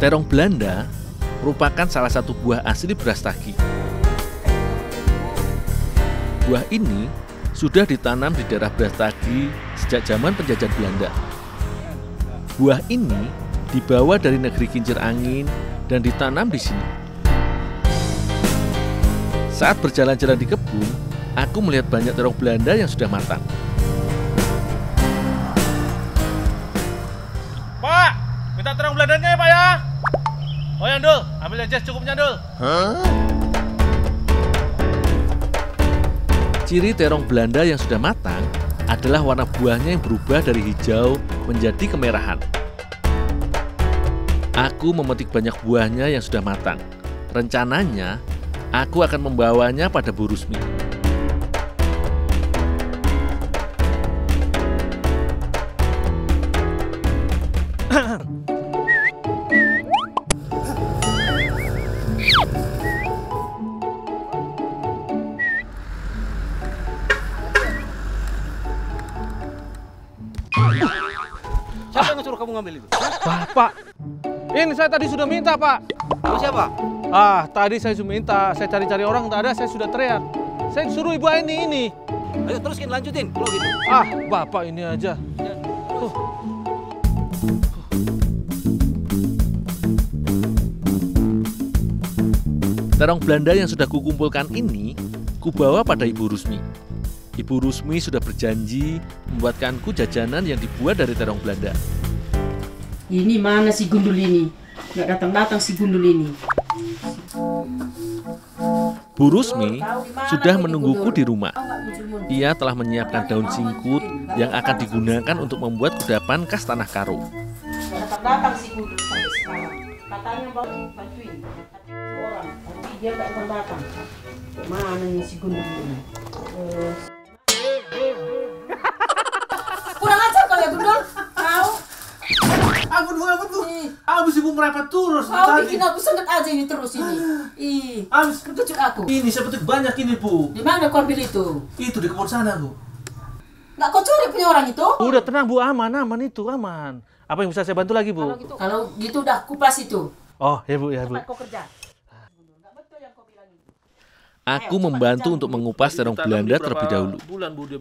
Terong Belanda merupakan salah satu buah asli beras tagi. Buah ini sudah ditanam di daerah Brastagi sejak zaman penjajahan Belanda. Buah ini dibawa dari negeri kincir angin dan ditanam di sini. Saat berjalan-jalan di kebun, aku melihat banyak terong Belanda yang sudah matang. Pak, minta terong Belandanya ya Pak ya. Oh ya Dul, ambil aja cukupnya Dul. Ciri terong Belanda yang sudah matang adalah warna buahnya yang berubah dari hijau menjadi kemerahan. Aku memetik banyak buahnya yang sudah matang. Rencananya, aku akan membawanya pada Bu Rusmi. Kamu ngambil itu? Bapak, ini saya tadi sudah minta Pak. Kamu siapa? Ah, tadi saya sudah minta, saya cari-cari orang tak ada, saya sudah teriak. Saya suruh ibu ini ini. Ayo teruskin lanjutin kalau gitu. Ah, bapak ini aja. Tuh. Terong Belanda yang sudah kukumpulkan ini, kubawa pada Ibu Rusmi. Ibu Rusmi sudah berjanji membuatkanku jajanan yang dibuat dari terong Belanda. Ini mana si gundul ini? Nggak datang-datang si gundul ini. Bu Rusmi sudah menungguku di rumah. Ia telah menyiapkan daun singkut yang akan digunakan untuk membuat kudapan khas tanah karo. Datang-datang si gundul sampai sekarang. Katanya bang bantuin orang, tapi dia nggak datang-datang. Mana nih si gundul ini? Ampun Bu, ampun Bu. ih, Habis ibu merapat terus kau bikin aku senget aja ini terus ini. Ih, Habis kecucuk aku. ini saya petik banyak ini Bu. Di mana kau ambil itu? Itu di kebun sana Bu. Nggak kau curi punya orang itu? Udah tenang Bu, aman, aman itu, aman. Apa yang bisa saya bantu lagi Bu? Kalau gitu udah kupas itu. Oh ya Bu, ya Bu. Kau kerja. Aku membantu untuk mengupas terong Belanda terlebih dahulu.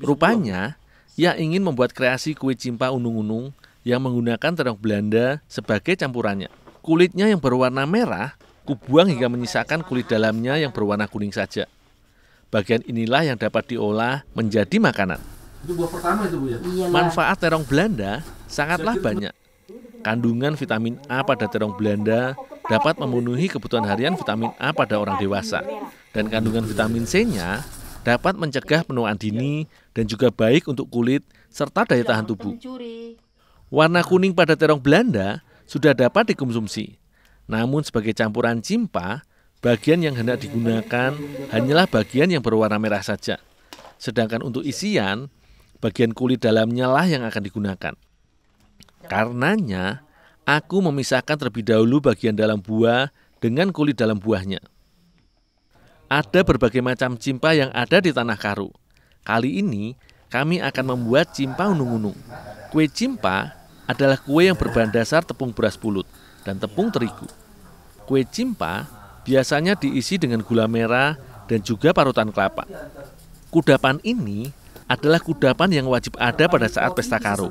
Rupanya, ia ingin membuat kreasi kue cimpa unung-unung yang menggunakan terong Belanda sebagai campurannya. Kulitnya yang berwarna merah, kubuang hingga menyisakan kulit dalamnya yang berwarna kuning saja. Bagian inilah yang dapat diolah menjadi makanan. Itu buah pertama itu Bu ya. Iyalah. Manfaat terong Belanda sangatlah banyak. Kandungan vitamin A pada terong Belanda dapat memenuhi kebutuhan harian vitamin A pada orang dewasa. Dan kandungan vitamin C-nya dapat mencegah penuaan dini dan juga baik untuk kulit serta daya tahan tubuh. Warna kuning pada terong Belanda sudah dapat dikonsumsi. Namun sebagai campuran cimpa, bagian yang hendak digunakan hanyalah bagian yang berwarna merah saja. Sedangkan untuk isian, bagian kulit dalamnya lah yang akan digunakan. Karenanya, aku memisahkan terlebih dahulu bagian dalam buah dengan kulit dalam buahnya. Ada berbagai macam cimpa yang ada di tanah karo. Kali ini, kami akan membuat cimpa unung-unung. Kue cimpa adalah kue yang berbahan dasar tepung beras pulut dan tepung terigu. Kue cimpa biasanya diisi dengan gula merah dan juga parutan kelapa. Kudapan ini adalah kudapan yang wajib ada pada saat pesta karo,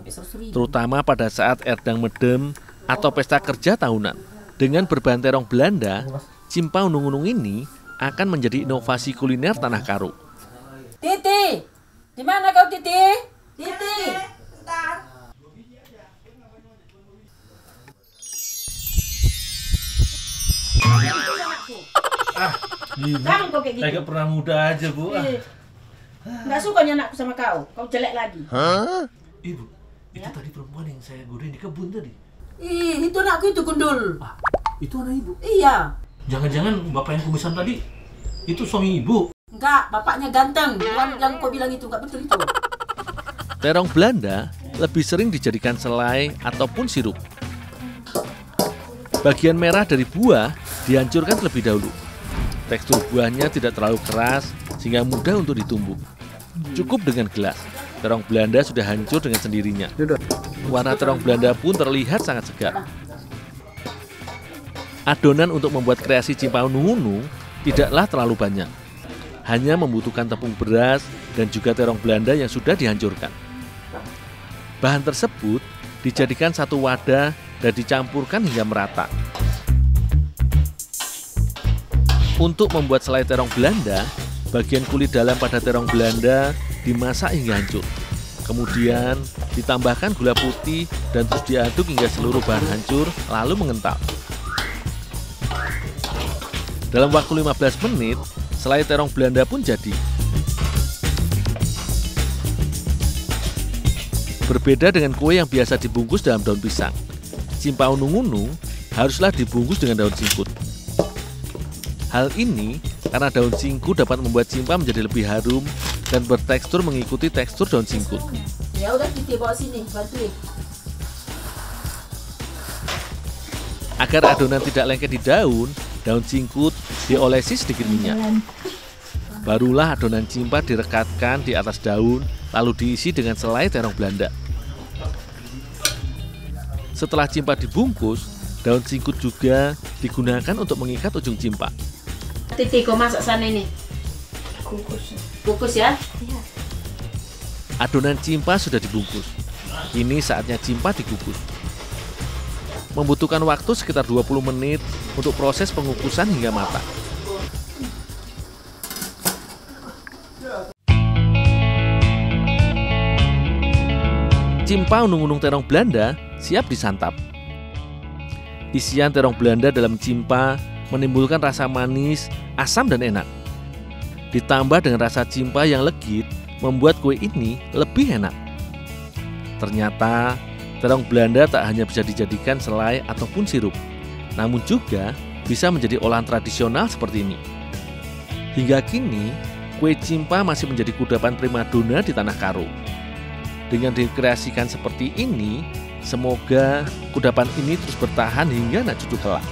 terutama pada saat erdang medem atau pesta kerja tahunan. Dengan berbahan terong Belanda, cimpa unung-unung ini akan menjadi inovasi kuliner tanah karo. Titi, di mana kau Titi? Titi. Kayak gitu. Kayak pernah muda aja Bu. Ah. Eh, Nggak suka anakku sama kau. Kau jelek lagi. Ibu, itu tadi perempuan yang saya godain di kebun tadi. Ih, itu anakku itu gundul. Ah, itu anak ibu. Iya. Jangan-jangan bapak yang kumisan tadi itu suami ibu. Enggak, bapaknya ganteng. Bukan yang kau bilang itu, enggak betul itu. Terong Belanda lebih sering dijadikan selai ataupun sirup. Bagian merah dari buah dihancurkan terlebih dahulu. Tekstur buahnya tidak terlalu keras sehingga mudah untuk ditumbuk. Cukup dengan gelas. Terong Belanda sudah hancur dengan sendirinya. Warna terong Belanda pun terlihat sangat segar. Adonan untuk membuat kreasi cimpa unung-unung tidaklah terlalu banyak. Hanya membutuhkan tepung beras dan juga terong Belanda yang sudah dihancurkan. Bahan tersebut dijadikan satu wadah dan dicampurkan hingga merata. Untuk membuat selai terong Belanda, bagian kulit dalam pada terong Belanda dimasak hingga hancur. Kemudian ditambahkan gula putih dan terus diaduk hingga seluruh bahan hancur lalu mengental. Dalam waktu 15 menit, selai terong Belanda pun jadi. Berbeda dengan kue yang biasa dibungkus dalam daun pisang. Cimpa unung-unung haruslah dibungkus dengan daun singkut. Hal ini karena daun singkut dapat membuat cimpa menjadi lebih harum dan bertekstur mengikuti tekstur daun singkut. Ya udah kita bawa sini, bantuin. Agar adonan tidak lengket di daun, daun singkut diolesi sedikit minyak. Barulah adonan cimpa direkatkan di atas daun, lalu diisi dengan selai terong Belanda. Setelah cimpa dibungkus, daun singkut juga digunakan untuk mengikat ujung cimpa. Titi, kau masak sana ini. Kukus. Kukus ya? Adonan cimpa sudah dibungkus. Kini saatnya cimpa dikukus. Membutuhkan waktu sekitar 20 menit untuk proses pengukusan hingga matang. Cimpa unung-unung terong Belanda siap disantap. Isian terong Belanda dalam cimpa menimbulkan rasa manis, asam dan enak. Ditambah dengan rasa cimpa yang legit, membuat kue ini lebih enak. Ternyata, terong Belanda tak hanya bisa dijadikan selai ataupun sirup, namun juga bisa menjadi olahan tradisional seperti ini. Hingga kini, kue cimpa masih menjadi kudapan primadona di tanah Karo. Dengan dikreasikan seperti ini, semoga kudapan ini terus bertahan hingga anak cucu kelak.